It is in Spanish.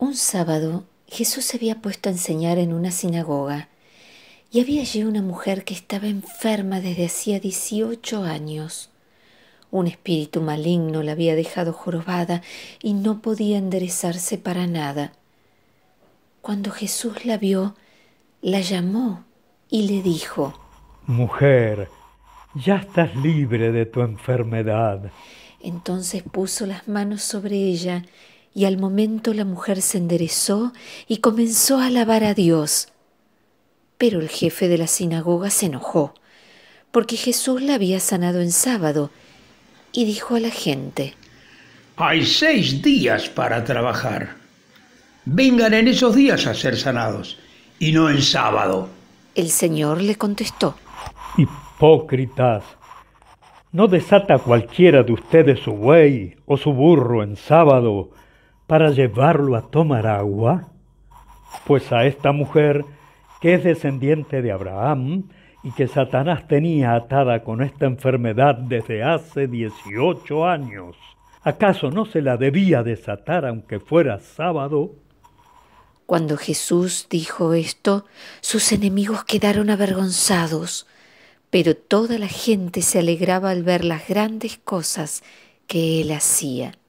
Un sábado Jesús se había puesto a enseñar en una sinagoga y había allí una mujer que estaba enferma desde hacía 18 años. Un espíritu maligno la había dejado jorobada y no podía enderezarse para nada. Cuando Jesús la vio, la llamó y le dijo, Mujer, ya estás libre de tu enfermedad. Entonces puso las manos sobre ella y al momento la mujer se enderezó y comenzó a alabar a Dios. Pero el jefe de la sinagoga se enojó, porque Jesús la había sanado en sábado, y dijo a la gente, Hay seis días para trabajar. Vengan en esos días a ser sanados, y no en sábado. El Señor le contestó, Hipócritas, ¿no desata cualquiera de ustedes su buey o su burro en sábado para llevarlo a tomar agua? Pues a esta mujer, que es descendiente de Abraham y que Satanás tenía atada con esta enfermedad desde hace 18 años, ¿acaso no se la debía desatar aunque fuera sábado? Cuando Jesús dijo esto, sus enemigos quedaron avergonzados, pero toda la gente se alegraba al ver las grandes cosas que él hacía.